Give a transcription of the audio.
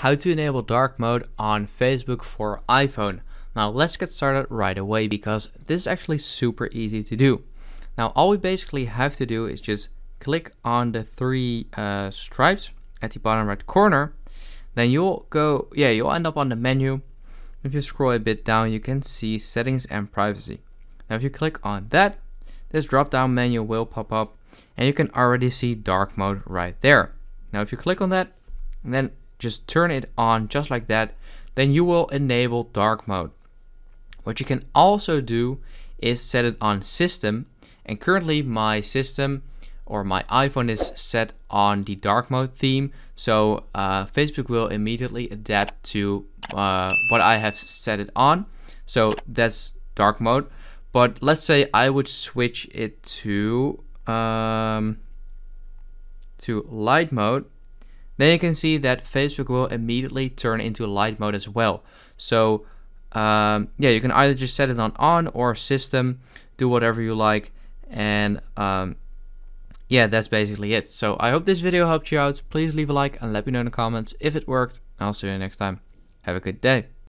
how to enable dark mode on Facebook for iPhone. Now let's get started right away because this is actually super easy to do. Now all we basically have to do is just click on the three uh, stripes at the bottom right corner. Then you'll go, yeah, you'll end up on the menu. If you scroll a bit down, you can see settings and privacy. Now if you click on that, this drop down menu will pop up and you can already see dark mode right there. Now if you click on that, then just turn it on just like that, then you will enable dark mode. What you can also do is set it on system and currently my system or my iPhone is set on the dark mode theme so uh, Facebook will immediately adapt to uh, what I have set it on so that's dark mode but let's say I would switch it to um, to light mode then you can see that Facebook will immediately turn into light mode as well. So um, yeah, you can either just set it on on or system, do whatever you like. And um, yeah, that's basically it. So I hope this video helped you out. Please leave a like and let me know in the comments if it worked. And I'll see you next time. Have a good day.